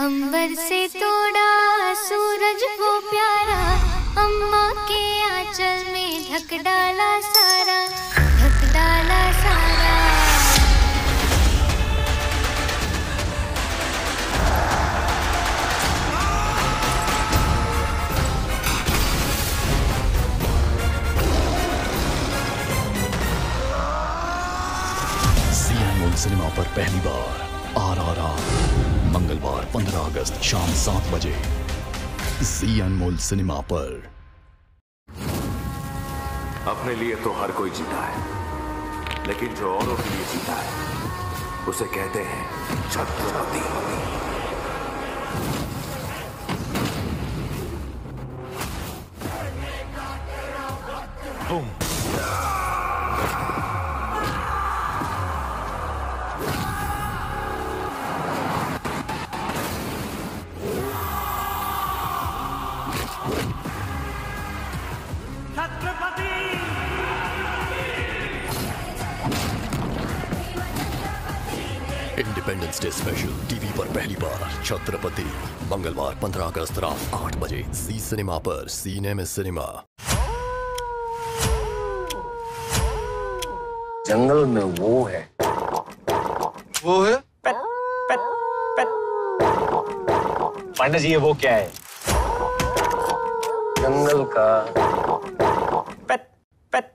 अंबर से तोड़ा, सूरज को प्यारा। अम्मा के आंचल में ढक डाला सारा, ढक डाला सारा। सिनेमा पर पहली बार। आर आर आर मंगलवार 15 अगस्त शाम सात बजे। जी अनमोल सिनेमा पर। अपने लिए तो हर कोई जीता है लेकिन जो औरों के लिए जीता है उसे कहते हैं Chhatrapati. Independence day special TV पर पहली बार छत्रपति। मंगलवार 15 अगस्त रात 8 बजे सी सिनेमा पर सीने में सिनेमा जंगल में वो है। वो है? पांडे जी ये वो क्या है? जंगल का पेट पेट।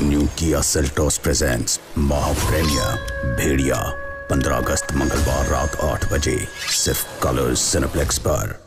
न्यू किया सेल्टोस प्रेजेंट्स महाप्रेमिया भेड़िया। 15 अगस्त मंगलवार रात 8 बजे सिर्फ़ कलर्स सिनेप्लेक्स पर।